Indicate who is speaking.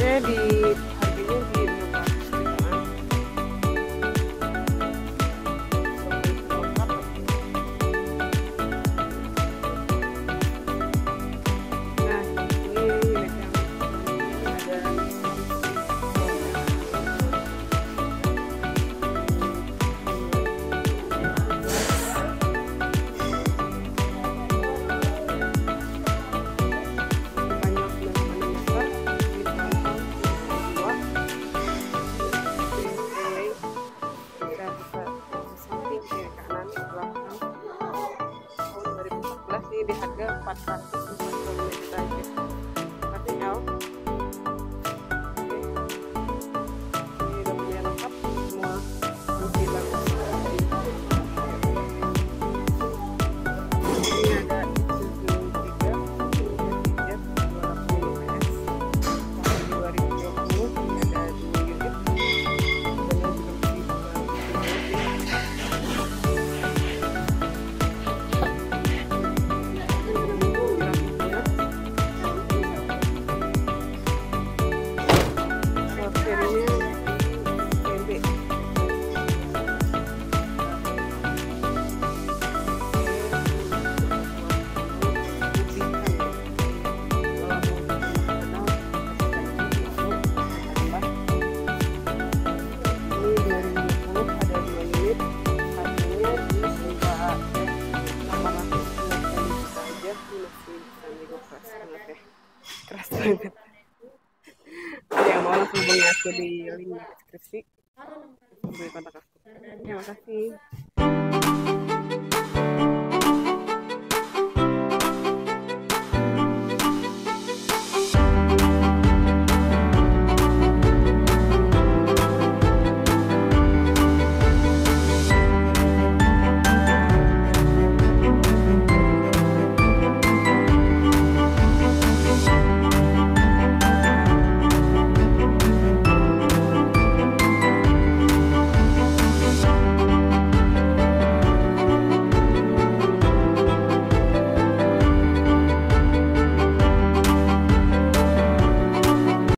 Speaker 1: Baby. Di harga 445 juta ini masih bisa nego keras banget ya? Keras banget. Ada yang mau langsung hubungi aku di link deskripsi. Hubungi kontak aku. Terima kasih